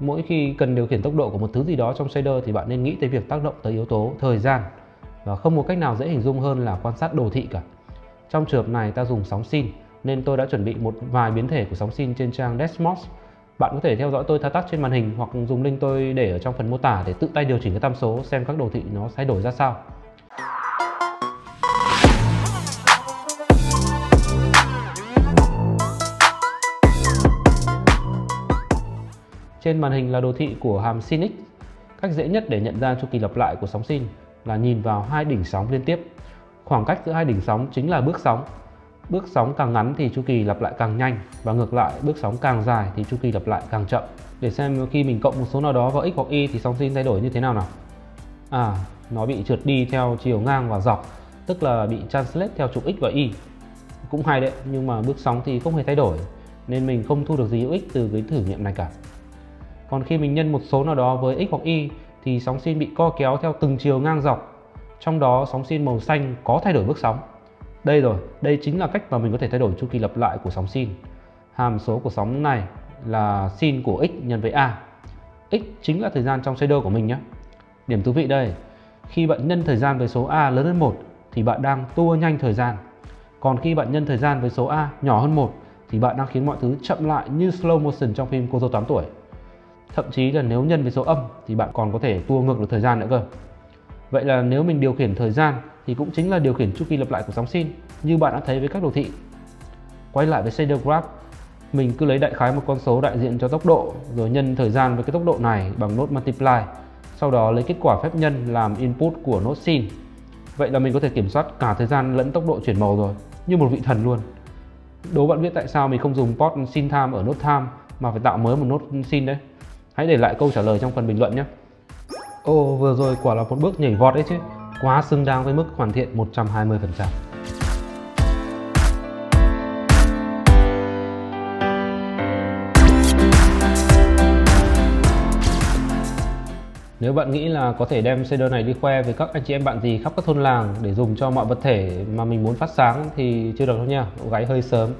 mỗi khi cần điều khiển tốc độ của một thứ gì đó trong shader thì bạn nên nghĩ tới việc tác động tới yếu tố thời gian và không một cách nào dễ hình dung hơn là quan sát đồ thị cả. Trong trường hợp này, ta dùng sóng sin nên tôi đã chuẩn bị một vài biến thể của sóng sin trên trang Desmos. Bạn có thể theo dõi tôi thao tác trên màn hình hoặc dùng link tôi để ở trong phần mô tả để tự tay điều chỉnh các tham số xem các đồ thị nó thay đổi ra sao. Trên màn hình là đồ thị của hàm sin x. Cách dễ nhất để nhận ra chu kỳ lặp lại của sóng sin là nhìn vào hai đỉnh sóng liên tiếp. Khoảng cách giữa hai đỉnh sóng chính là bước sóng. Bước sóng càng ngắn thì chu kỳ lặp lại càng nhanh và ngược lại bước sóng càng dài thì chu kỳ lặp lại càng chậm. Để xem khi mình cộng một số nào đó vào x hoặc y thì sóng sin thay đổi như thế nào nào. À, nó bị trượt đi theo chiều ngang và dọc, tức là bị translate theo trục x và y. Cũng hay đấy, nhưng mà bước sóng thì không hề thay đổi nên mình không thu được gì hữu ích từ cái thử nghiệm này cả. Còn khi mình nhân một số nào đó với x hoặc y thì sóng sin bị co kéo theo từng chiều ngang dọc. Trong đó sóng sin màu xanh có thay đổi bước sóng. Đây rồi, đây chính là cách mà mình có thể thay đổi chu kỳ lặp lại của sóng sin. Hàm số của sóng này là sin của x nhân với a. x chính là thời gian trong shader của mình nhé. Điểm thú vị đây, khi bạn nhân thời gian với số a lớn hơn 1 thì bạn đang tua nhanh thời gian. Còn khi bạn nhân thời gian với số a nhỏ hơn 1 thì bạn đang khiến mọi thứ chậm lại như slow motion trong phim Cô dâu 8 tuổi. Thậm chí là nếu nhân với số âm thì bạn còn có thể tua ngược được thời gian nữa cơ. Vậy là nếu mình điều khiển thời gian thì cũng chính là điều khiển chu kỳ lặp lại của sóng sin như bạn đã thấy với các đồ thị. Quay lại với shader graph, mình cứ lấy đại khái một con số đại diện cho tốc độ rồi nhân thời gian với cái tốc độ này bằng nốt multiply. Sau đó lấy kết quả phép nhân làm input của nốt sin. Vậy là mình có thể kiểm soát cả thời gian lẫn tốc độ chuyển màu rồi, như một vị thần luôn. Đố bạn biết tại sao mình không dùng port sin time ở nốt time mà phải tạo mới một nốt sin đấy? Hãy để lại câu trả lời trong phần bình luận nhé. Ồ, vừa rồi quả là một bước nhảy vọt đấy chứ. Quá xứng đáng với mức hoàn thiện 120%. Nếu bạn nghĩ là có thể đem shader này đi khoe với các anh chị em bạn gì khắp các thôn làng để dùng cho mọi vật thể mà mình muốn phát sáng thì chưa được đâu nha, gáy hơi sớm.